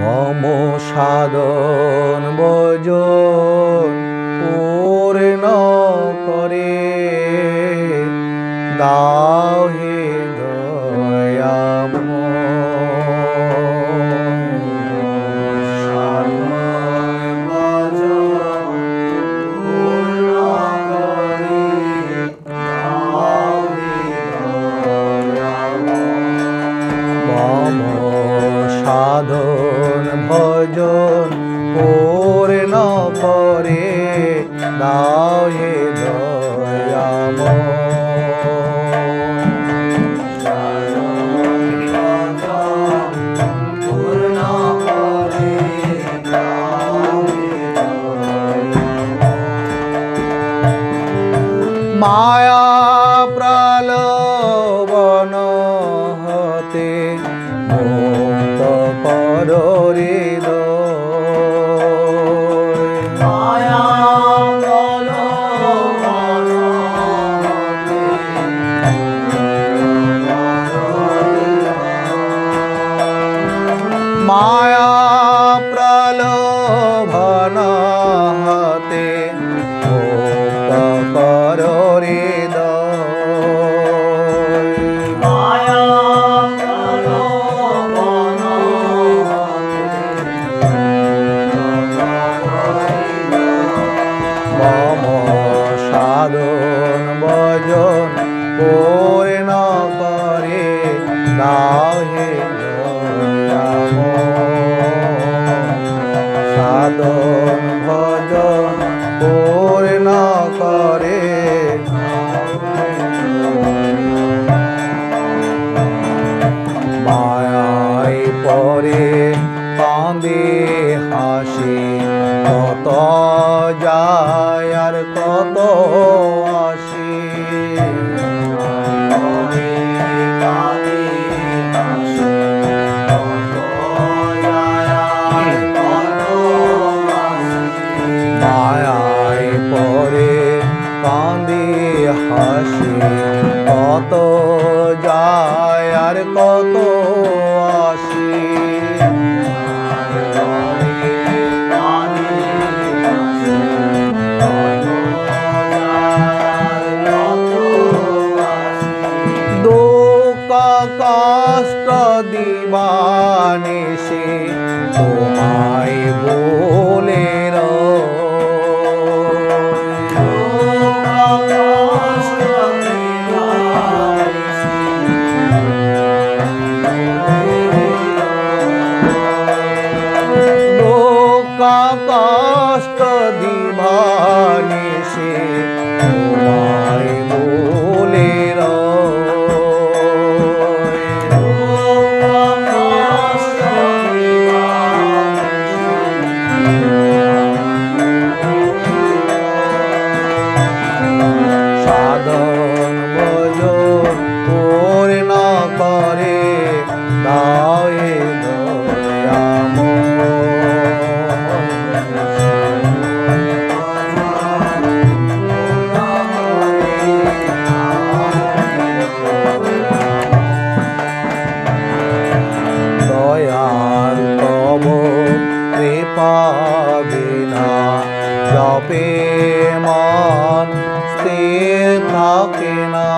মম সাধন ভজন পূর্ণ করে। দাও হে মম সাধন মুক্ত কর মায়া প্রলোভন দাও হে দয়াম সাধন ভজন পূর্ণ করে। মায়াই পরে কাঁদে হাসি, কত যায় আর কত আসি। হাসি কত যায় আর কত você. জপে মন স্থির থাকে না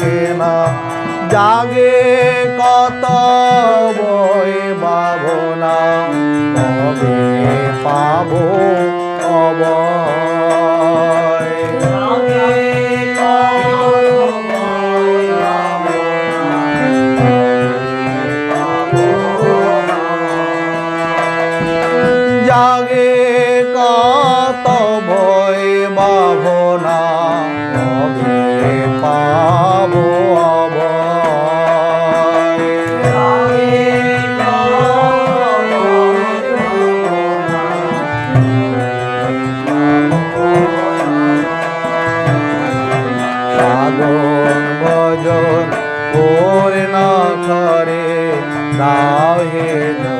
থাকে না। জাগে কত বই ভাবনা কবে পাবো દાહેના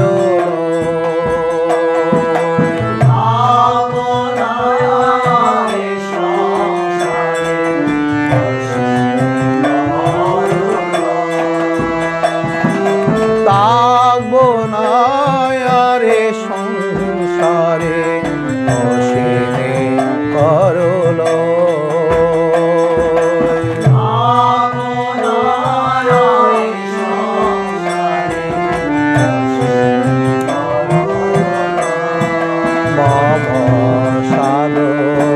মম সাধন